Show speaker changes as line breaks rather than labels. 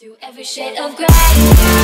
Through every shade of gray.